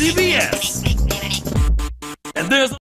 CBS. And there's